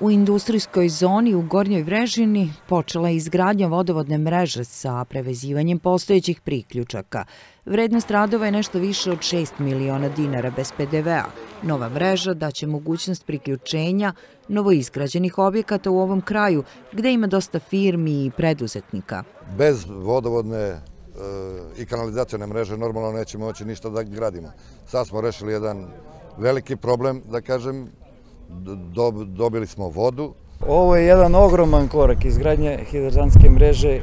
U industrijskoj zoni u Gornjoj Vrežini počela je izgradnja vodovodne mreže sa prevezivanjem postojećih priključaka. Vrednost radova je nešto više od 6 miliona dinara bez PDV-a. Nova mreža daće mogućnost priključenja novoizgrađenih objekata u ovom kraju, gde ima dosta firmi i preduzetnika. Bez vodovodne e, i kanalizacijone mreže normalno nećemo moći ništa da gradimo. Sad smo rešili jedan veliki problem, da kažem, dobili smo vodu. Ovo je jedan ogroman korak izgradnje hidrotanske mreže.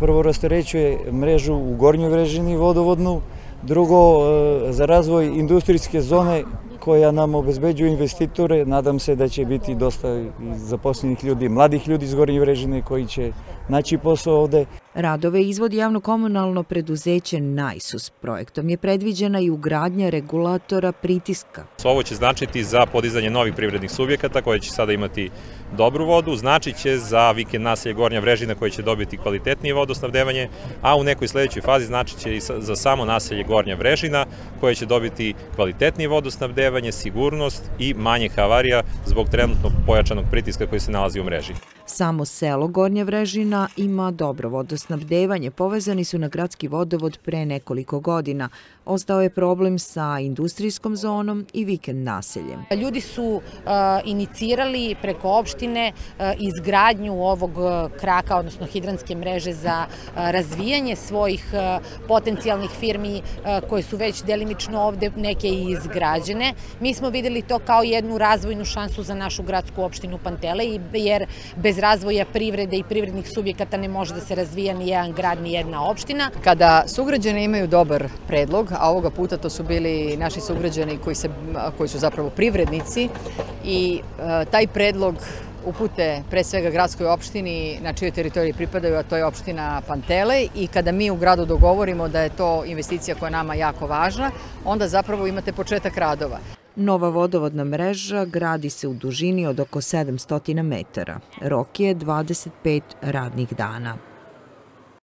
Prvo rastorećuje mrežu u gornjoj vrežini vodovodnu, drugo e, za razvoj industrijske zone koja nam obezbeđuje investitore. Nadam se da će biti dosta zaposlenih ljudi, mladih ljudi iz Gornje Vrežine koji će naći posao ovde. Radove izvodi javno-komunalno preduzeće Najsus. Projektom je predviđena i ugradnja regulatora pritiska. Ovo će značiti za podizanje novih privrednih subjekata koje će sada imati dobru vodu, značit će za vikend naselje Gornja Vrežina koje će dobiti kvalitetnije vodosnabdevanje, a u nekoj sledećoj fazi značit će i za samo naselje Gornja Vrežina koje će dobiti kvalitetnije vodosnabdevanje, sigurnost i manje havarija zbog trenutno pojačanog pritiska koji se nalazi u mreži. Samo selo Gornja Vrežina ima dobro vodosnabdevanje, povezani su na gradski vodovod pre nekoliko godina. Ostao je problem sa industrijskom zonom i vikend naseljem. Ljudi su uh, inicirali preko opštine uh, izgradnju ovog uh, kraka, odnosno hidranske mreže za razvijanje svojih potencijalnih firmi koje su već delimično ovde neke i izgrađene. Mi smo videli to kao jednu razvojnu šansu za našu gradsku opštinu Pantele, jer bez razvoja privrede i privrednih subjekata ne može da se razvija ni jedan grad, ni jedna opština. Kada sugrađane imaju dobar predlog, a ovoga puta to su bili naši sugrađani koji, se, koji su zapravo privrednici i e, taj predlog upute pre svega gradskoj opštini na čijoj teritoriji pripadaju, a to je opština Pantele i kada mi u gradu dogovorimo da je to investicija koja nama jako važna, onda zapravo imate početak radova. Nova vodovodna mreža gradi se u dužini od oko 700 metara. Rok je 25 radnih dana.